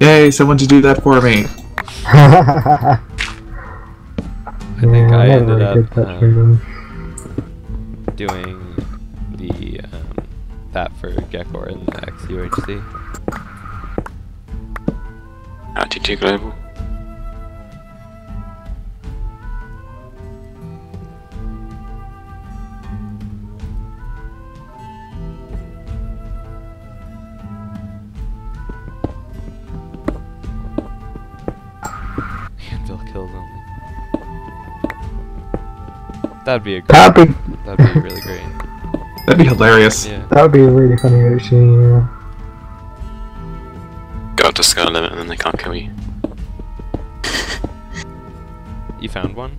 Yay, someone to do that for me. I think I ended really up, um. Doing the um, that for Gekor in the XUHC. RTT Global. That'd be a great. That'd be That'd be really great. That'd be hilarious. Yeah. that would be really funny actually. Yeah. Go up to skill limit and then they can't kill you. You found one?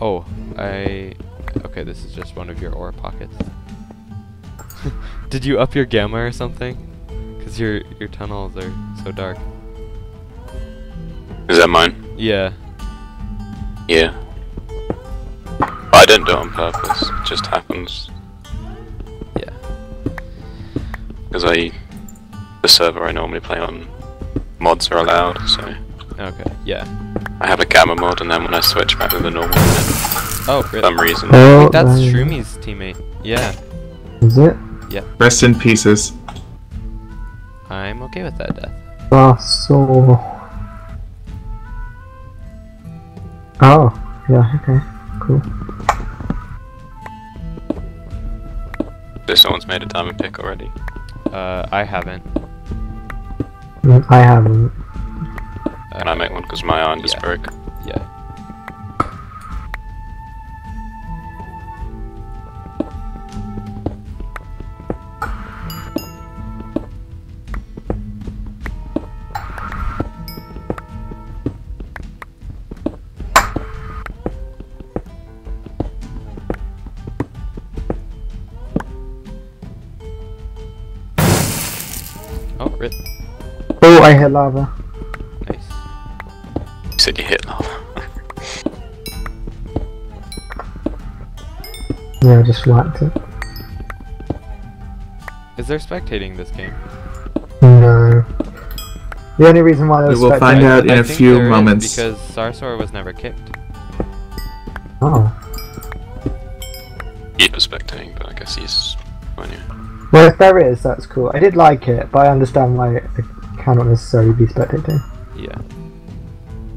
Oh, I. Okay, this is just one of your ore pockets. Did you up your gamma or something? Cause your your tunnels are so dark. Is that mine? Yeah. Yeah. But I didn't do it on purpose. It just happens. Yeah. Because I. The server I normally play on mods are allowed, so. Okay. Yeah. I have a gamma mod and then when I switch back to the normal mod, for Oh, really? some reason. Oh, That's um, Shroomi's teammate. Yeah. Is it? Yeah. Rest in pieces. I'm okay with that death. Ah, so. Oh, yeah, okay, cool. So someone's made a diamond pick already. Uh, I haven't. I haven't. Can I make one? Because my iron just yeah. broke. Yeah. Oh, rip. Oh, I hit lava. Nice. You said you hit lava. Yeah, I just whacked it. Is there spectating this game? No. The only reason why I We will find out in I a think few there is moments. because Sarsor was never kicked. Oh. He was spectating, but I guess he's. Well, yeah. Well, if there is, that's cool. I did like it, but I understand why it cannot necessarily be spectating. Yeah.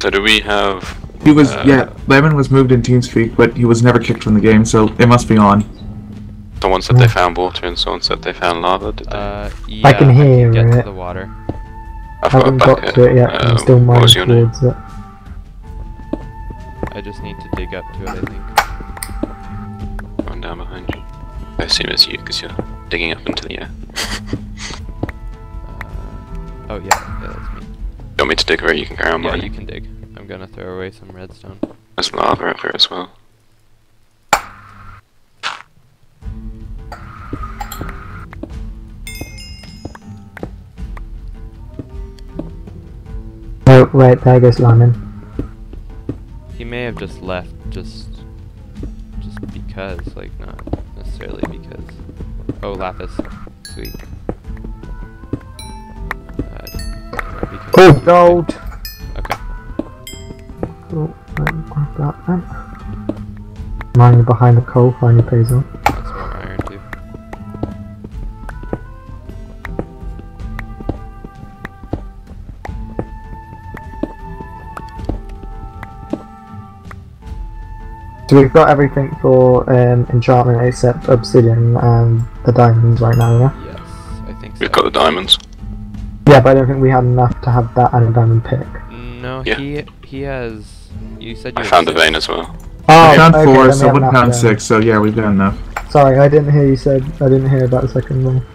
So do we have. He was, Uh, yeah, Lemon was moved in TeamSpeak, but he was never kicked from the game, so it must be on. Someone said they found water and someone said they found lava, did they? Uh, yeah, can hear get to the water. I've I haven't got bucket. to it yet. I'm Um, still what mining was your name? towards it. I just need to dig up to it, I think. Run down behind you. I assume it's you because you're digging up into the air. Uh, oh, yeah, yeah, that's me. you want me to dig away? You can carry on Yeah, mining. you can dig. I'm gonna throw away some redstone. There's lava up here as well. Oh, right, there goes Lyman. He may have just left just just because, like not necessarily because. Oh, lapis, sweet. Uh, Oh, gold! Okay. Oh, right, grab that then. Mining behind the coal finally pays off. So we've got everything for um, enchantment except obsidian and the diamonds right now, yeah? Yes, I think so. We've got the diamonds. Yeah, but I don't think we had enough to have that and a diamond pick. No, Yeah. he he has. You said you I found a six. vein as well. Oh, I found okay, four, then we so have one enough found six, so yeah, we've got enough. Sorry, I didn't hear you said. I didn't hear about the second one.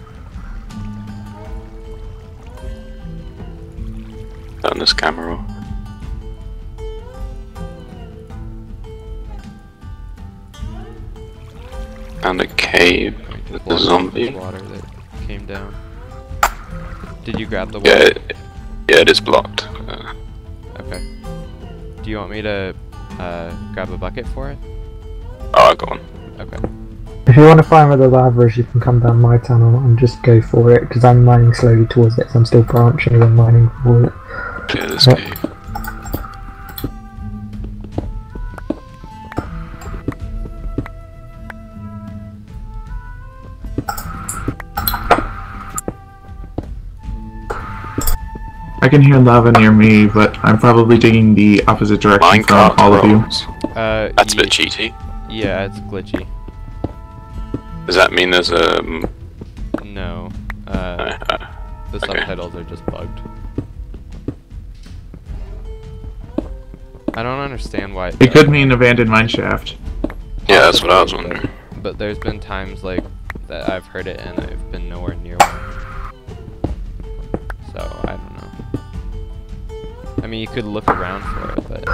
Found a cave Let me just with a zombie. this water that came down. Did you grab the Yeah, water? it, yeah, it is blocked. Uh, Okay. Do you want me to uh, grab a bucket for it? oh, I got one. Okay. If you want to find where the lava is, you can come down my tunnel and just go for it, because I'm mining slowly towards it, so I'm still branching and mining for it. Clear this Yeah. I can hear lava near me, but I'm probably digging the opposite direction from Minecraft all of you. Uh, That's a bit cheaty. Yeah, it's glitchy. Does that mean there's a? Um, No. Uh, uh, uh, the okay. subtitles are just bugged. I don't understand why. It could mean abandoned mineshaft. yeah, that's what I was wondering. But, but there's been times like that I've heard it and I've been nowhere near mean, you could look around for it, but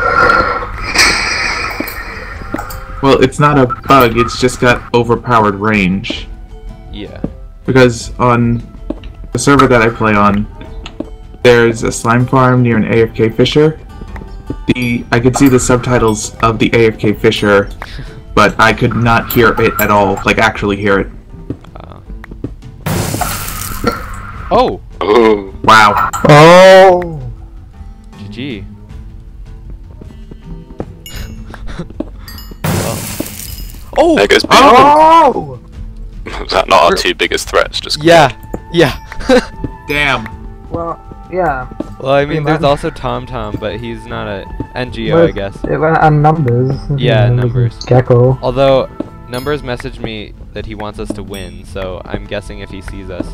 Well, it's not a bug, it's just got overpowered range. yeah. Because on the server that I play on, there's a slime farm near an AFK Fisher. The I could see the subtitles of the AFK Fisher, but I could not hear it at all, like actually hear it. Uh. Oh, Oh, Wow. Oh! GG. Oh. oh. there goes. Oh! Was that not our two biggest threats? Just Yeah, yeah. Damn. Well, yeah. well, I mean, there's also Tom Tom, but he's not a NGO, Well, I guess. It went and numbers. Yeah, and numbers. Gecko. Although, Numbers messaged me that he wants us to win, so I'm guessing if he sees us,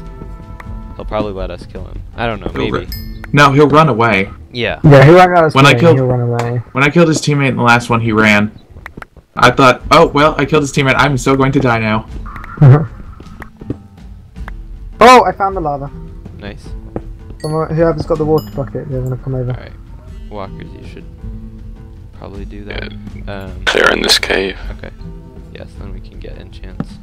he'll probably let us kill him. I don't know, He'll maybe. No, he'll run away. Yeah. Yeah, he ran out of When I killed- he'll run away. When I killed his teammate in the last one, he ran. I thought, oh well, I killed his teammate. I'm so going to die now. oh, I found the lava. Nice. Someone, whoever's got the water bucket, they're gonna come over. Alright. Walkers, you should probably do that. Um, clear in this cave. okay. Yes, then we can get enchants.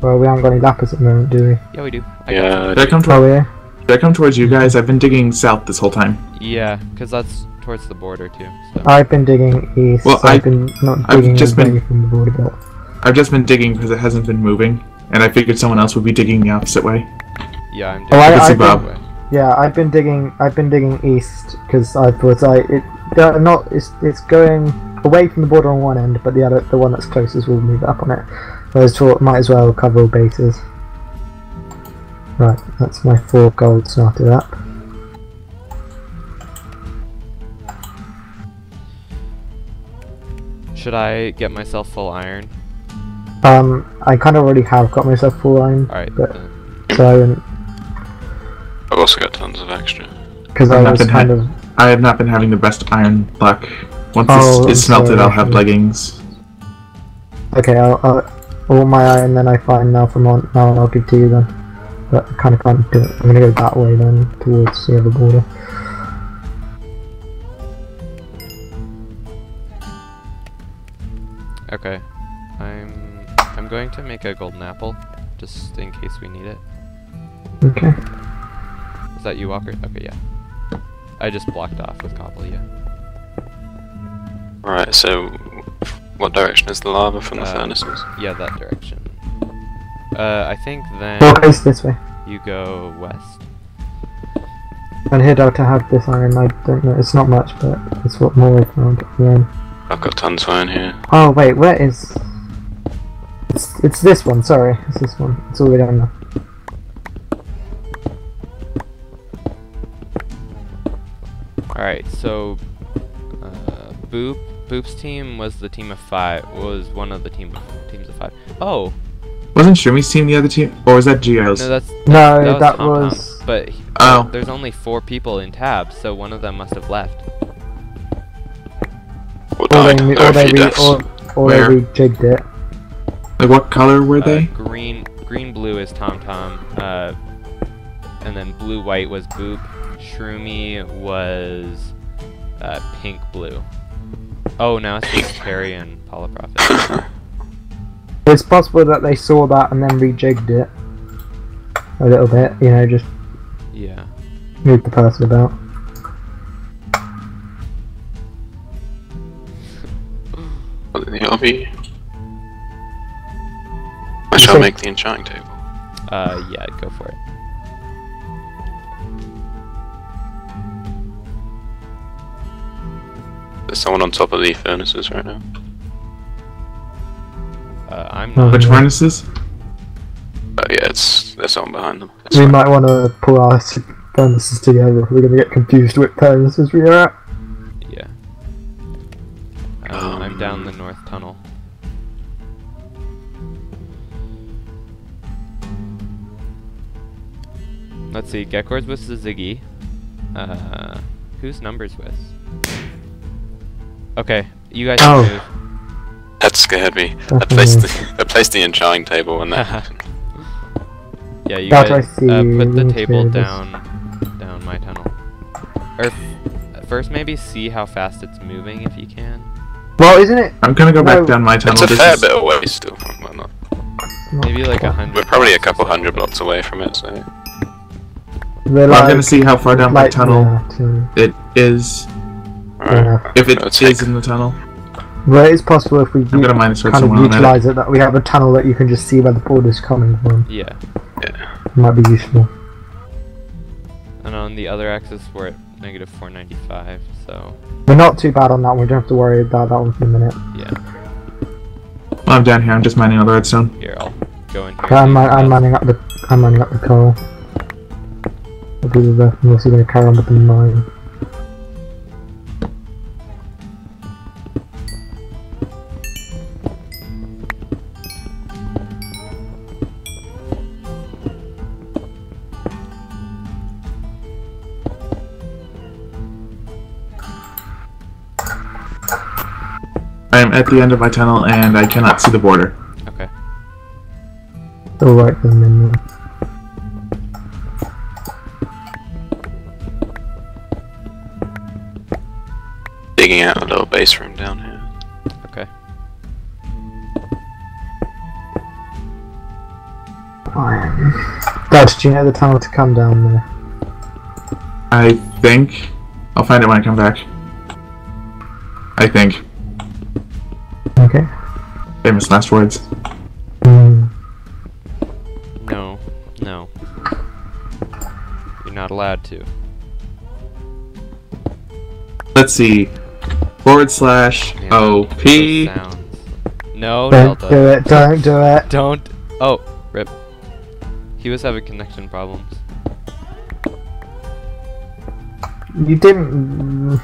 Well, we haven't got any lapis at the moment, do we? Yeah, we do. I Yeah, Did I come, Oh, yeah. did I come towards you guys? I've been digging south this whole time. Yeah, because that's towards the border too. So. I've been digging east. Well, so I've I- been not I've digging just away been- from the border belt. I've just been digging because it hasn't been moving, and I figured someone else would be digging the opposite way. yeah, I'm Oh, doing I- it I this Bob. way. Yeah, I've been digging. I've been digging east because I thought I it not. It's it's going away from the border on one end, but the other the one that's closest will move up on it. Whereas thought might as well cover all bases. Right, that's my four gold started up. Should I get myself full iron? Um, I kind of already have got myself full iron. Alright. But- then- so I've also got tons of extra. because I I've not was been kind of I have not been having the best iron luck. Once Oh, it's, it's smelted, sorry. I'll have leggings. okay. I'll, I'll all my iron then I find now from on now I'll give it to you then. But I kind of can't do it. I'm gonna go that way then towards the other border. Okay. I'm I'm going to make a golden apple, just in case we need it. Okay. Is that you, Walker? Okay, yeah. I just blocked off with cobble, yeah. Right, so what direction is the lava from the Uh, furnaces? Yeah, that direction. Uh, I think then Well, this way. you go west. And here to have this iron, I don't know, it's not much, but it's what more I found. Yeah. I've got tons of iron here. Oh wait, where is... It's, it's this one, sorry, it's this one. It's all the way down there. Alright, so uh, Boop Boop's team was the team of five was one of the team of, teams of five. Oh, Wasn't Shrimy's team the other team, or was that Geo's? no, that's No, that was that Tom Tom. was... But he- Oh. there's only four people in tabs, so one of them must have left. Or Or died. they, are or they, re, deaths. or, or Where? they rejigged it. like what color were Uh, they? green green blue is Tom Tom. Uh, and then blue white was Boop. Shroomy was uh, pink blue. Oh, now it's just Terry and Polyprophet. it's possible that they saw that and then rejigged it a little bit, you know, just yeah, move the person about. in the RV. I shall make the enchanting table. Uh, yeah, go for it. There's someone on top of the furnaces right now. Uh, I'm Oh, not. Which furnaces? But yeah, it's there's someone behind them. It's We fine. might want to pull our furnaces together. We're going to get confused which furnaces we are at. Yeah. Um, I'm down the north tunnel. Let's see, Gekor's with Ziggy. Uh, whose number's with? Okay, you guys Oh. can move. That scared me. I placed the, I placed the enchanting table and that happened. Yeah, you That guys uh, put the me table too, this- down, down my tunnel. Or f- first, maybe see how fast it's moving if you can. Well, isn't it? I'm gonna go back down my tunnel. It's a fair bit away still. Well, not- Maybe like a hundred. We're probably a couple so. hundred blocks away from it, so. They're Well, I'm gonna see how far down my tunnel it is. Alright. If it Let's take- in the tunnel, Well, it is possible if we I'm gonna minus kind of utilize it that we have a tunnel that you can just see where the border's coming from. Yeah, Yeah. Might be useful. and on the other axis we're at negative 495. So We're not too bad on that one. We don't have to worry about that one for a minute. yeah, Well, I'm down here. I'm just mining all the redstone. here I'll go in here. Okay, I'm, do I'm mining up the I'm mining up the coal. I'll do the rest. I'm also going to carry on with the mine. I am at the end of my tunnel and I cannot see the border. Okay. Still right for the minute. Digging out a little base room down here. Okay. Iron. Dad, do you know the tunnel to come down there? I think I'll find it when I come back. I think. Okay. Famous last words. Mm. No, no. You're not allowed to. Let's see. Forward slash Man, OP. those sounds. No, Don't Delta. do it. Don't do it. Don't. Oh, rip. He was having connection problems. You didn't.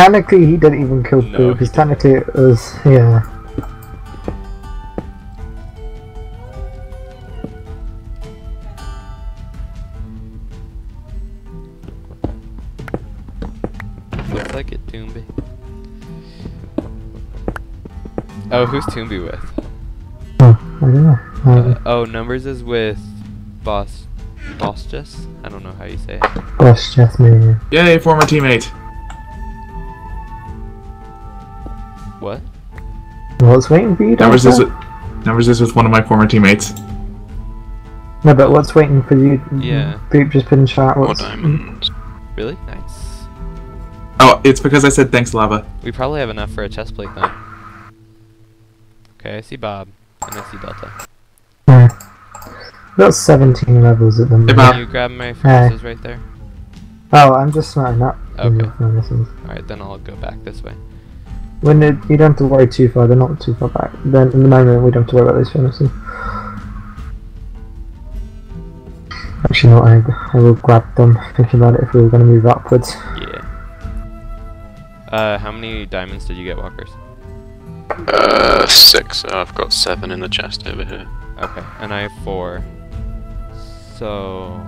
Technically, he didn't even kill No, Boo he because technically it was yeah. Looks like it, Toomby. Oh, who's Toomby with? Oh, I don't know. Uh, oh, Numbers is with Boss. Boss Just? I don't know how you say it. Boss just me. Yay, former teammate. What's waiting for you? Numbers is Doctor? with, numbers is with one of my former teammates. No, but what's waiting for you? Yeah. Boop just put in chat. More diamonds. Really? Nice. Oh, it's because I said thanks, lava. We probably have enough for a chest plate then. Okay, I see Bob. And I see Delta. Hmm. Yeah. We've 17 levels at the moment. Bob. Can you grab my furnaces right there? Oh, I'm just starting up. Okay. Alright, then I'll go back this way. When it, you don't have to worry too far, they're not too far back. Then in the moment we don't have to worry about those furnaces. Actually, no, I, I will grab them. Thinking about it, if we were going to move upwards. Yeah. Uh, how many diamonds did you get, Walkers? Uh, six. Uh, I've got seven in the chest over here. Okay, and I have four. So...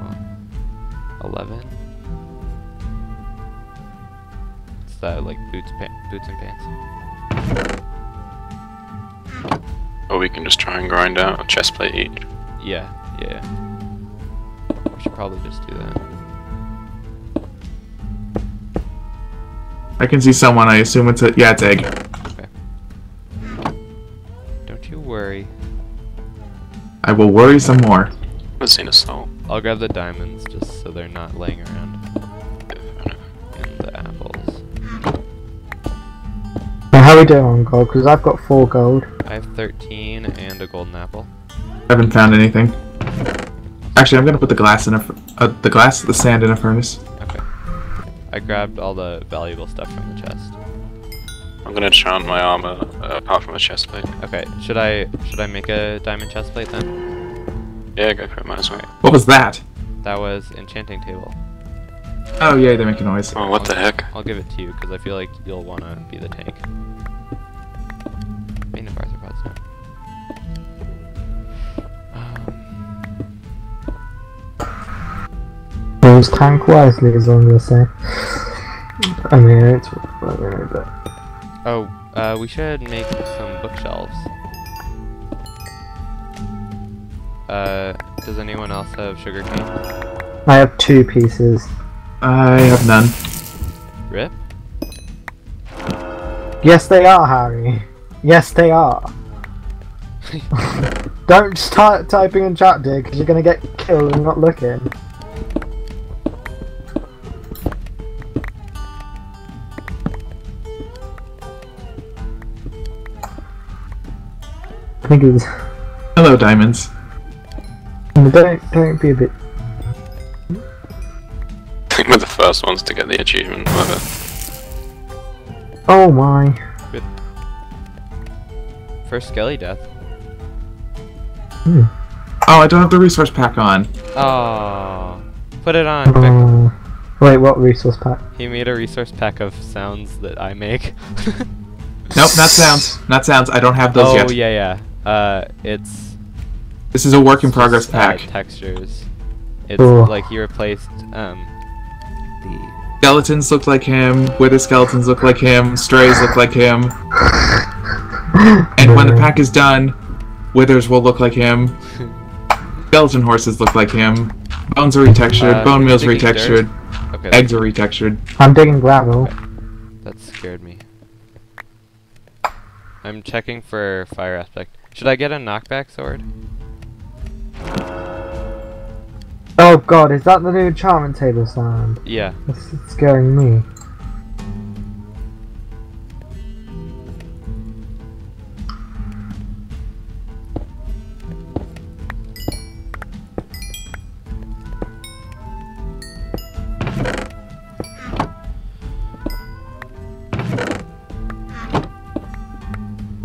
11? That, like, boots, pa- boots and pants? Or we can just try and grind out a chest plate each. Yeah, yeah. We should probably just do that. I can see someone. I assume it's a yeah, it's egg. Don't you worry. I will worry some more. Haven't seen a soul. I'll grab the diamonds just so they're not laying around. How are we doing on gold? Because I've got four gold. I have 13 and a golden apple. I haven't found anything. Actually, I'm gonna put the glass in a uh, the glass, the sand in a furnace. Okay. I grabbed all the valuable stuff from the chest. I'm gonna enchant my armor uh, apart from a chest plate. Okay, should I should I make a diamond chest plate then? Yeah, go for it, might as well. What was that? That was enchanting table. Oh yeah, they make a noise. Oh, what the heck? I'll give it to you because I feel like you'll want to be the tank. Use tank wisely is all I'm gonna say. I mean, it's whatever, but oh, uh, we should make some bookshelves. Uh, does anyone else have sugar cane? I have two pieces. I have none. Rip? Yes, they are, Harry. Yes, they are. Don't start typing in chat, dude, because you're gonna get killed and not looking. Think it was. Hello, diamonds. Don't don't be a bit. I think we're the first ones to get the achievement. Whatever. Oh my. First skelly death. Hmm. Oh, I don't have the resource pack on. Oh, put it on. quick. Oh. Wait, what resource pack? He made a resource pack of sounds that I make. Nope, not sounds. Not sounds. I don't have those oh yet. Oh yeah, yeah. Uh, it's This is a work in progress just, uh, pack. textures. It's Oh. like he replaced um the Skeletons look like him. Wither skeletons look like him. Strays look like him. And when the pack is done, withers will look like him. Skeleton horses look like him. Bones are retextured. Uh, bone meal's digging retextured. okay. Eggs are retextured. I'm digging gravel. That scared me. I'm checking for fire aspect. Should I get a knockback sword? Oh god, is that the new enchantment table sound? Yeah. it's scaring me.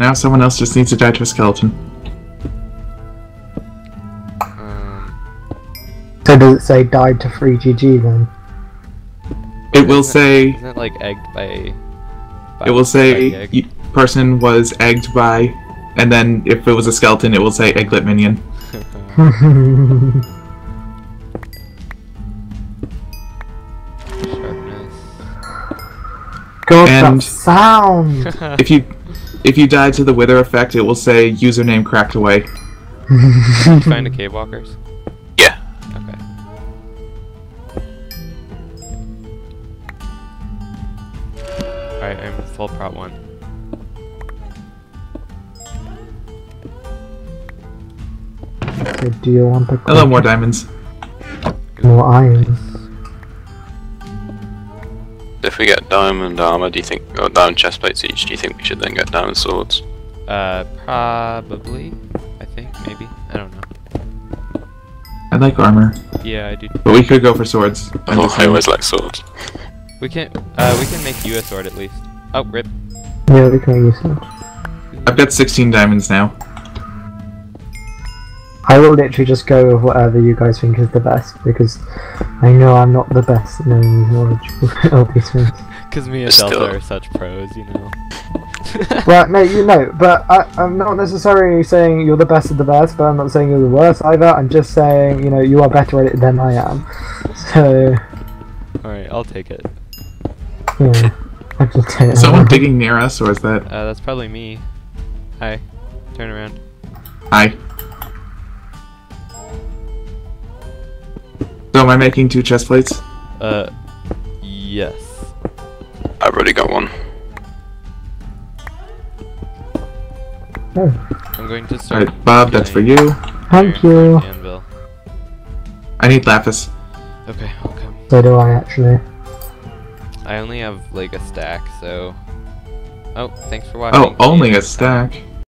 Now someone else just needs to die to a skeleton. Um, So does it say died to free GG then? It will isn't say. Isn't it like egged by? by It will say egg? person was egged by, and then if it was a skeleton, it will say egglet minion. Sharpness. God, And- that sound! If you if you die to the wither effect, it will say username cracked away. Did you find a cave walkers? Yeah. Okay. Alright, I'm full prot one. so do you want a Hello, more diamonds. more irons? If we get diamond armor, do you think, or diamond chest plates each, do you think we should then get diamond swords? Uh, probably. I think, maybe. I don't know. I like armor, Yeah, I do. but we could go for swords. I'm Oh, I saying. always like swords. We can, uh, we can make you a sword at least. Oh, rip. Yeah, we can use it. I've got 16 diamonds now. I will literally just go with whatever you guys think is the best because I know I'm not the best at knowing these knowledge of these things. Cause me and Still. Delta are such pros, you know. Well, no, you know, but I, I'm not necessarily saying you're the best of the best, but I'm not saying you're the worst either. I'm just saying, you know, you are better at it than I am. So, Alright, I'll take it. yeah. I just say Is someone digging near us, or is that Uh, that's probably me. Hi. Turn around. I? So am I making two chest plates? Uh, yes. I've already got one. Oh, I'm going to start. Alright, Bob, that's for you. thank you. Anvil. I need lapis. Okay, I'll come. So do I actually. I only have like a stack, so Oh, thanks for watching. Oh, only a stack.